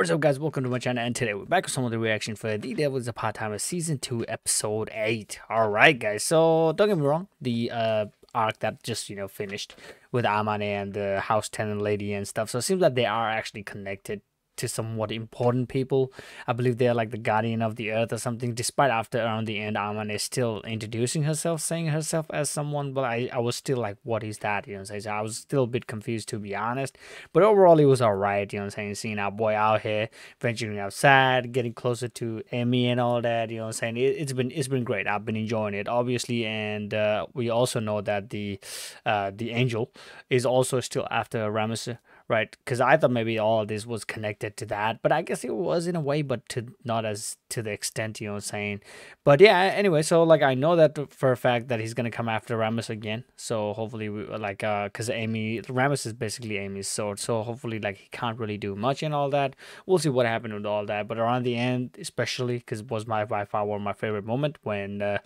What's up, guys? Welcome to my channel, and today we're back with some of the reaction for The Devil's a Part-Timer Season 2, Episode 8. Alright, guys, so don't get me wrong, the uh, arc that just, you know, finished with Amane and the house tenant lady and stuff, so it seems that they are actually connected to somewhat important people. I believe they're like the guardian of the earth or something. Despite after around the end, Amane is still introducing herself, saying herself as someone, but I, I was still like, what is that? You know what I'm saying? I was still a bit confused to be honest. But overall, it was alright. You know what I'm saying? Seeing our boy out here venturing outside, getting closer to Emi and all that. You know what I'm saying? It, has been it's been great. I've been enjoying it obviously, and uh, we also know that the uh, the angel is also still after Ramesses right? Because I thought maybe all this was connected to that, but I guess it was in a way, but to not as to the extent you know what I'm saying. But yeah, anyway, so like I know that for a fact that he's gonna come after Ramesses again. So hopefully, we like uh, because Amy Ramesses is basically Amy's sword, so hopefully like he can't really do much and all that. We'll see what happened with all that. But around the end, especially because it was my by far one of my favorite moment when uh,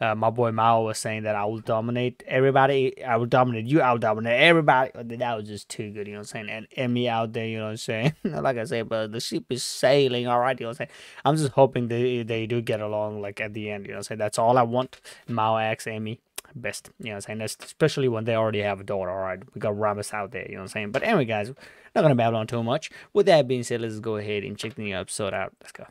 uh, my boy Mao was saying that I will dominate everybody, I will dominate you, I will dominate everybody. That was just too good, you know what I'm saying and Emi out there, you know what I'm saying? like I say, but the ship is sailing, all right, you know what I'm saying? I'm just hoping they they do get along like at the end, you know what I'm saying? That's all I want. Mao X Emi best, you know what I'm saying? That's especially when they already have a daughter, all right? We got Ramesses out there, you know what I'm saying? But anyway, guys, not gonna babble on too much. With that being said, let's go ahead and check the new episode out. Let's go.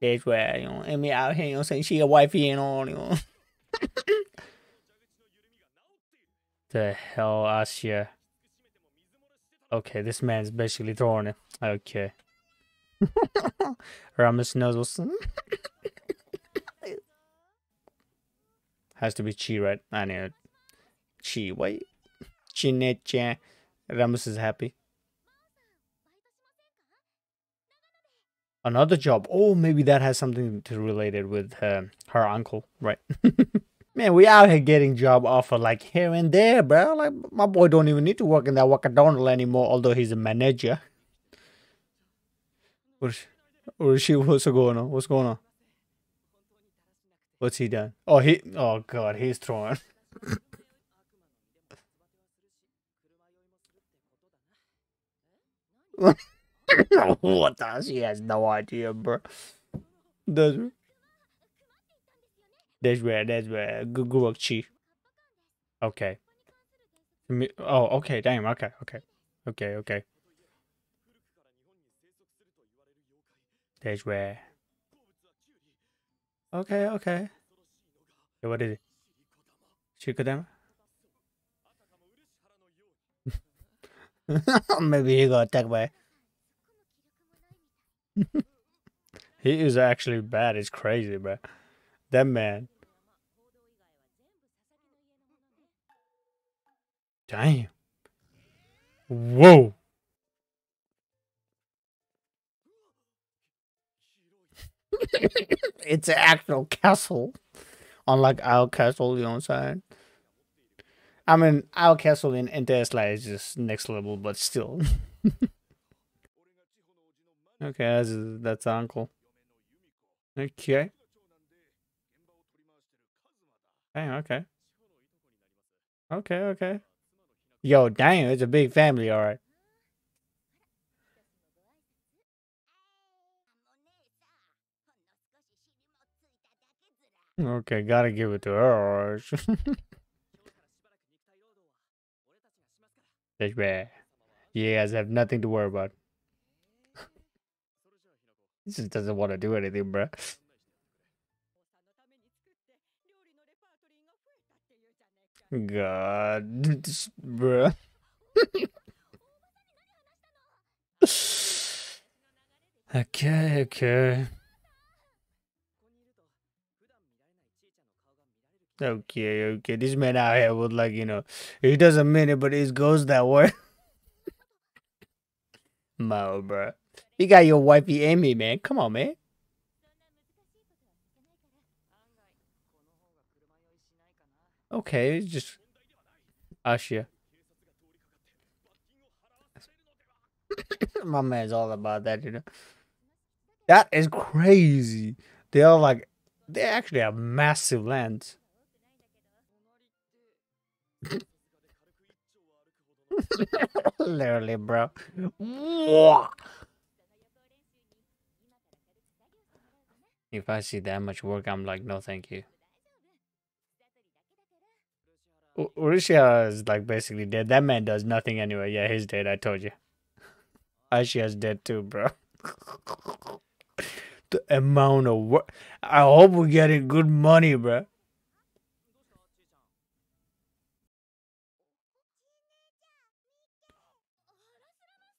That's where, you know, Emi out here, you know what I'm saying? She a wifey and all, you know. the hell, Ashiya? Okay, this man's basically throwing it. Okay. Ramesses knows what's... Has to be Chi, right? I know. Chi, wait. Chinecha. Ramesses is happy. Another job. Oh, maybe that has something to related with uh, her uncle, right? Man, we out here getting job offer like here and there, bro. Like my boy don't even need to work in that Wakadonal anymore, although he's a manager. What is, what is she? What's going on? What's going on? What's he done? Oh, he. Oh God, he's throwing. what the? She has no idea, bro. Does that's where, that's where. Good, good. Okay. Oh, okay, damn, okay, okay. Okay, okay. That's where. Okay, okay. What is it? Shikodama? Maybe he got attacked by. he is actually bad. It's crazy, bro. That man. Damn. Whoa. it's an actual castle. Unlike our castle, you know what I'm saying? I mean, our castle in, Tesla is just next level, but still. okay, that's, that's uncle. Okay. Damn, okay. Okay, okay. Yo, damn, it's a big family, alright. Okay, gotta give it to her. That's bad. You guys have nothing to worry about. he just doesn't want to do anything, bro. God, bruh. okay, okay. Okay, okay. This man out here would like, you know, he doesn't mean it, but it goes that way. Mo, bro. You got your wifey Emi, man. Come on, man. Okay, just Ashiya. My man's all about that, you know. That is crazy. They are like, they actually have massive lands. Literally, bro. If I see that much work, I'm like, no, thank you. Urisha is like basically dead. That man does nothing anyway. Yeah, he's dead. I told you. Ashiya's dead too, bro. the amount of work. I hope we're getting good money, bro.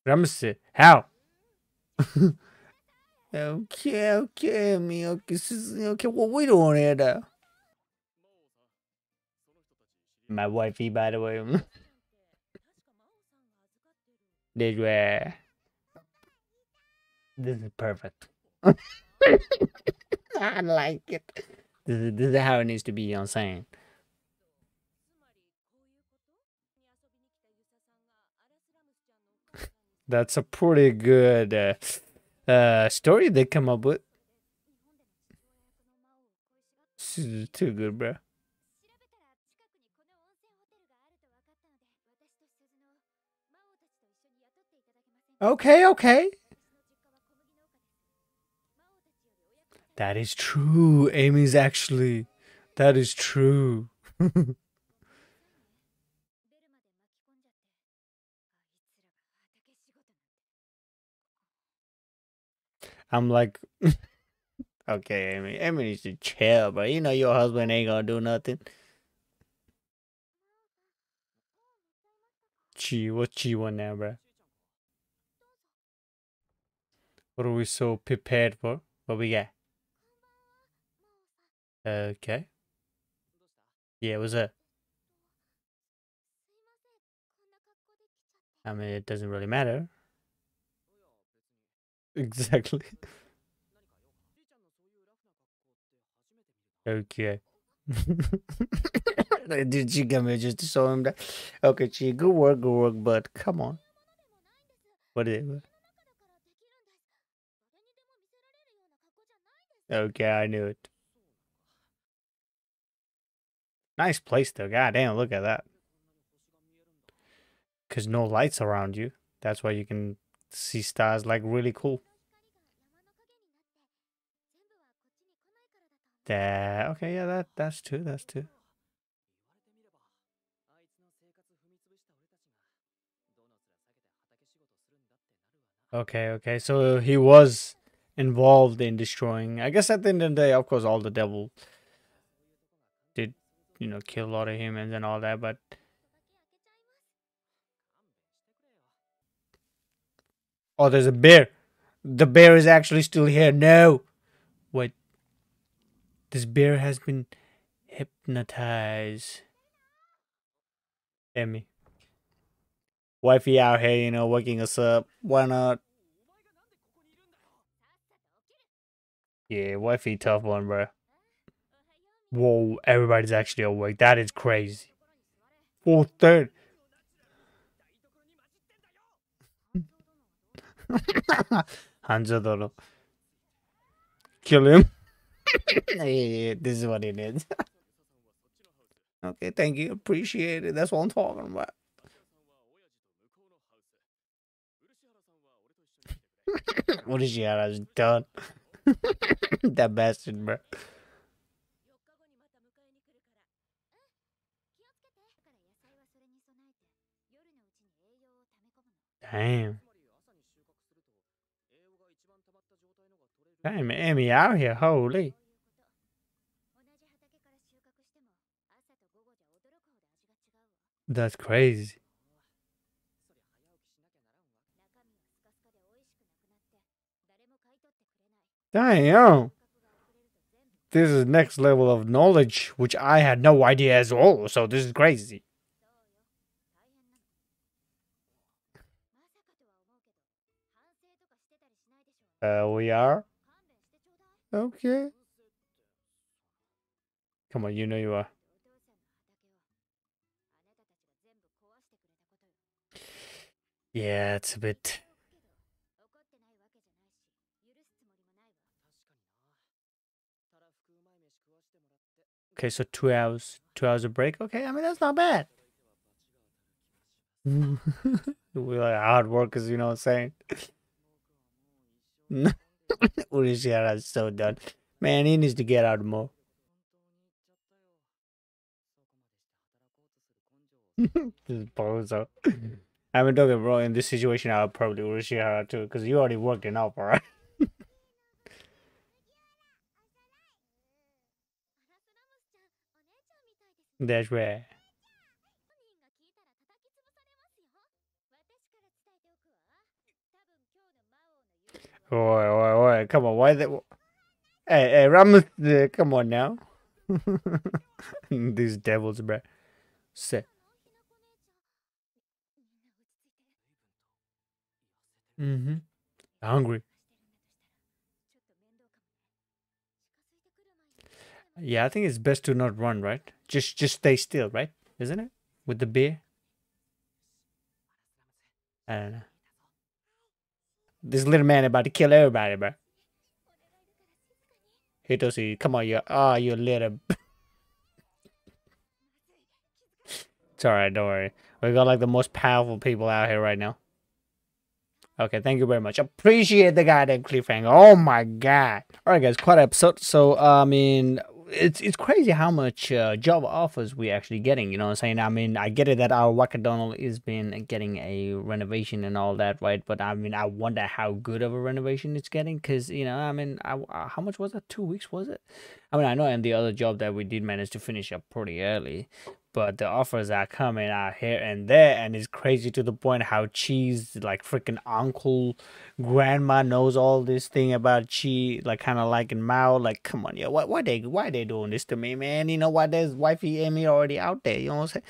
Ramsey, how? okay, okay, me, okay, okay, what we doing here, though? My wifey, by the way. this way. This is perfect. I like it. This is, this is how it needs to be, you know what I'm saying? That's a pretty good uh, uh, story they come up with. This is too good, bro. Okay, okay. That is true. Amy's actually. That is true. I'm like, okay, Amy. Amy needs to chill, but you know your husband ain't gonna do nothing. Gee, what she want now, bro? What are we so prepared for? What we got? Okay. Yeah, what's up? I mean, it doesn't really matter. Exactly. okay. Did she come here just to show him that? Okay, she good work, good work, but come on. What is it? Okay, I knew it. Nice place though. God damn, look at that. Cause no lights around you. That's why you can see stars like really cool. That okay, yeah, that that's true, that's true. Okay, okay. So he was involved in destroying. I guess at the end of the day, of course, all the devil did, you know, kill a lot of humans and all that, but Oh, there's a bear. The bear is actually still here. No. Wait. This bear has been hypnotized. Emi. Wifey out here, you know, waking us up. Why not? Yeah, wifey tough one, bro. Whoa, everybody's actually awake. That is crazy. Four third. Hanzo Kill him. yeah, this is what he is. okay, thank you. Appreciate it. That's what I'm talking about. what is she has done? that bastard, bro. Damn. Damn, Emi out here, holy. That's crazy. Damn. This is next level of knowledge, which I had no idea as well, so this is crazy. Uh, we are? Okay. Come on, you know you are. Yeah, it's a bit. Okay, so two hours, two hours of break. Okay, I mean that's not bad. We're like hard workers, you know what I'm saying? Urushihara is so done. Man, he needs to get out more. this is bozo. I mean, don't get wrong, in this situation, I'll probably Urushihara too, because you already worked enough, alright? That's right. Oi, oi, oi, come on, why that? Hey, hey, Ramos, uh, come on now. These devils, bro. Sit. Mm-hmm. Hungry. Yeah, I think it's best to not run, right? Just just stay still, right? Isn't it? With the beer? I don't know. This little man about to kill everybody, bro. Hitoshi, come on, you ah, oh, you little. it's alright, don't worry. We got like the most powerful people out here right now. Okay, thank you very much. Appreciate the goddamn cliffhanger. Oh my god. Alright guys, quite an episode. So I mean it's it's crazy how much uh, job offers we're actually getting. You know what I'm saying? I mean, I get it that our Wakadonald is been getting a renovation and all that, right? But I mean, I wonder how good of a renovation it's getting because you know, I mean, I, uh, how much was that? Two weeks was it? I mean, I know, and the other job that we did manage to finish up pretty early, but the offers are coming out here and there and it's crazy to the point how cheese like freaking uncle grandma knows all this thing about cheese like kind of like in mao like come on yeah why, why they why they doing this to me man? You know why there's wifey amy already out there you know what i'm saying?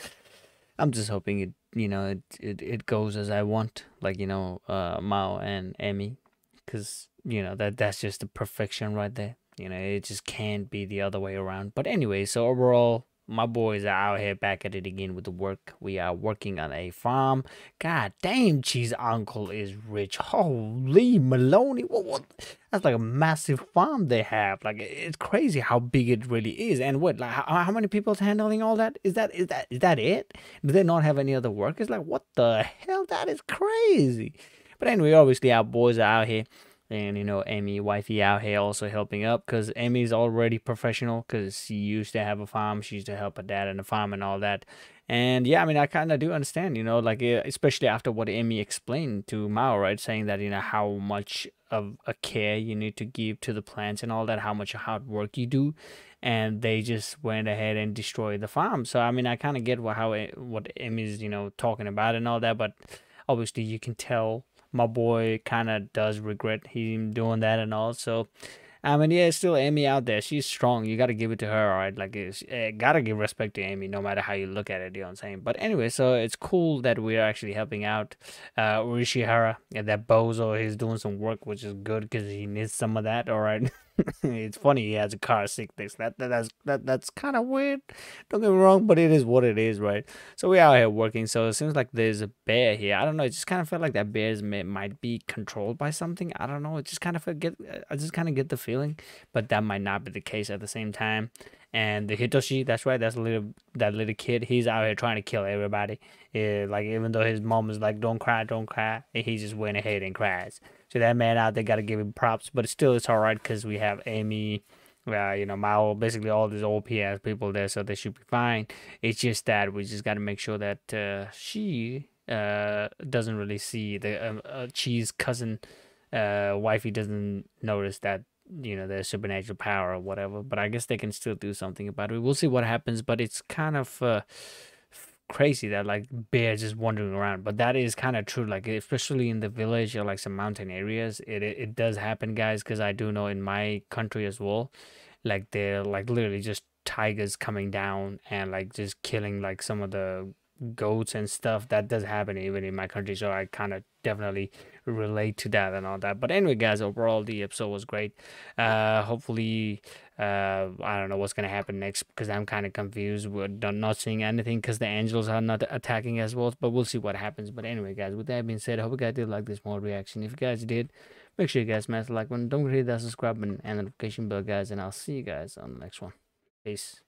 I'm just hoping it you know it it, it goes as i want like you know uh mao and amy because you know that that's just the perfection right there. You know it just can't be the other way around. But anyway so overall my boys are out here back at it again with the work. We are working on a farm. God damn, Cheese Uncle is rich. Holy Maloney. What, what? That's like a massive farm they have. Like it's crazy how big it really is. And what like how, how many people's handling all that? Is that is that is that it? Do they not have any other workers? Like what the hell? That is crazy. But anyway, obviously our boys are out here and you know Amy wifey out here also helping up because Amy's already professional because she used to have a farm she used to help her dad in the farm and all that. And yeah I mean I kind of do understand you know like eh, especially after what Amy explained to Mao right saying that you know how much of a care you need to give to the plants and all that how much hard work you do and they just went ahead and destroyed the farm. So I mean I kind of get what how eh, what Amy's you know talking about and all that but obviously you can tell my boy kind of does regret him doing that and all. So, I mean, yeah, it's still Amy out there. She's strong. You got to give it to her, all right? Like, it's, uh, got to give respect to Amy no matter how you look at it, you know what I'm saying? But anyway, so it's cool that we're actually helping out uh, Urushihara. And that Bozo is doing some work, which is good because he needs some of that, all right? it's funny he has a car sickness. That, that that's that that's kind of weird. Don't get me wrong, but it is what it is, right? So we're out here working. So it seems like there's a bear here. I don't know. It just kind of felt like that bears may, might be controlled by something. I don't know. It just kind of get. I just kind of get the feeling, but that might not be the case at the same time. And the Hitoshi, that's right, that's a little that little kid. He's out here trying to kill everybody. Yeah, like even though his mom is like, "Don't cry, don't cry," he just went ahead and cries. So that man out there got to give him props, but still it's all right because we have Amy, uh, you know, Mao, basically all these old PS people there, so they should be fine. It's just that we just got to make sure that uh, she uh, doesn't really see the um, uh, cheese cousin uh, wifey doesn't notice that you know there's supernatural power or whatever. But I guess they can still do something about it. We'll see what happens, but it's kind of uh, crazy that like bears just wandering around but that is kind of true like especially in the village or like some mountain areas it it, it does happen guys because i do know in my country as well like they're like literally just tigers coming down and like just killing like some of the goats and stuff that does happen even in my country so i kind of definitely relate to that and all that. But anyway guys overall the episode was great. Uh hopefully uh i don't know what's gonna happen next because i'm kind of confused we're not seeing anything because the angels are not attacking as well but we'll see what happens. But anyway guys with that being said i hope you guys did like this more reaction. If you guys did make sure you guys smash the like button. Don't forget that subscribe button and notification bell guys and i'll see you guys on the next one. Peace